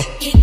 Chao.